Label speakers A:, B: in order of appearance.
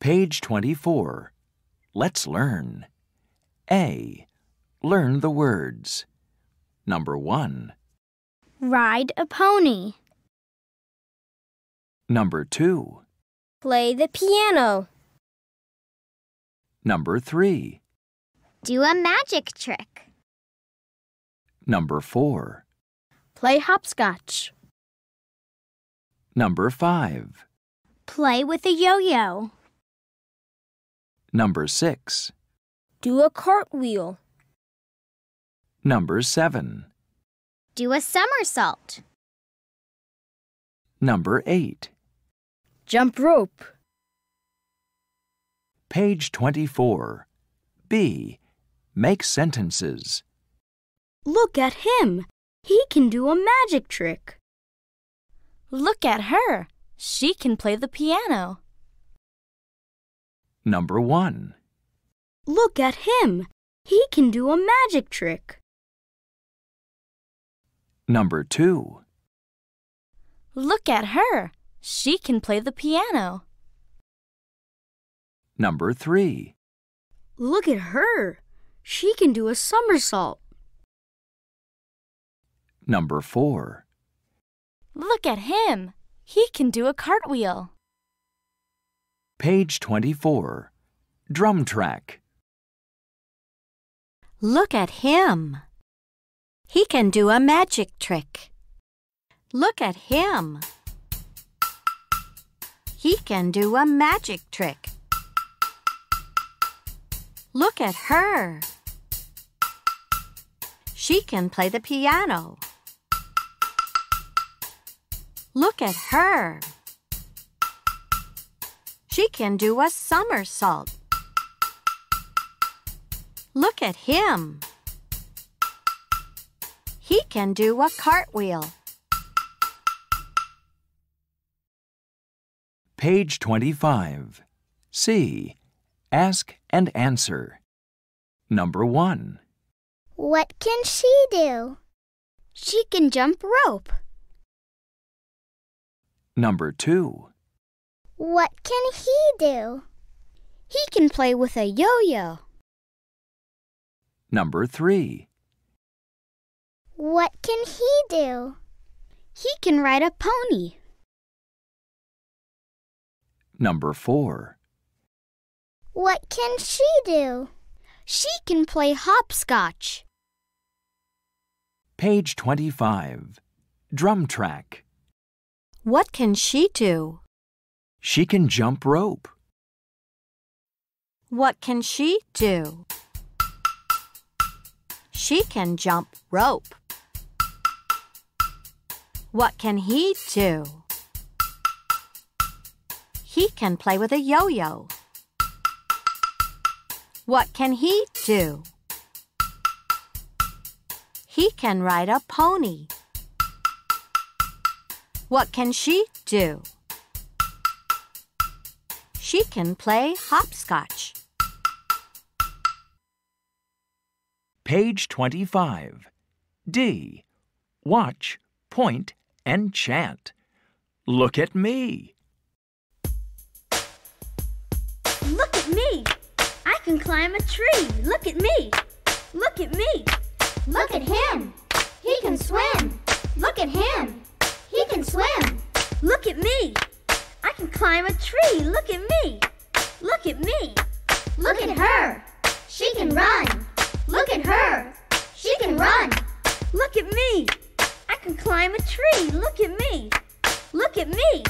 A: Page 24. Let's learn. A. Learn the words. Number 1.
B: Ride a pony.
A: Number 2.
C: Play the piano.
A: Number 3.
B: Do a magic trick.
A: Number 4.
C: Play hopscotch.
A: Number 5.
B: Play with a yo yo.
A: Number 6.
C: Do a cartwheel.
A: Number 7.
B: Do a somersault.
A: Number 8.
C: Jump rope.
A: Page 24. B. Make sentences.
C: Look at him. He can do a magic trick. Look at her. She can play the piano.
A: Number 1.
C: Look at him. He can do a magic trick.
A: Number 2.
C: Look at her. She can play the piano.
A: Number 3.
C: Look at her. She can do a somersault.
A: Number 4.
C: Look at him. He can do a cartwheel.
A: Page 24. Drum track.
D: Look at him. He can do a magic trick. Look at him. He can do a magic trick. Look at her. She can play the piano. Look at her. She can do a somersault. Look at him. He can do a cartwheel.
A: Page 25. C. Ask and answer. Number 1.
B: What can she do? She can jump rope.
A: Number 2.
B: What can he do?
C: He can play with a yo yo.
A: Number 3.
B: What can he do?
C: He can ride a pony.
A: Number 4.
B: What can she do?
C: She can play hopscotch.
A: Page 25. Drum track.
D: What can she do?
A: She can jump rope.
D: What can she do? She can jump rope. What can he do? He can play with a yo yo. What can he do? He can ride a pony. What can she do? She can play hopscotch.
A: Page 25. D. Watch, point, and chant. Look at me.
C: Look at me. I can climb a tree. Look at me. Look at me. climb a tree. Look at me. Look at me.
B: Look at her. She can run. Look at her. She can run.
C: Look at me. I can climb a tree. Look at me. Look at me.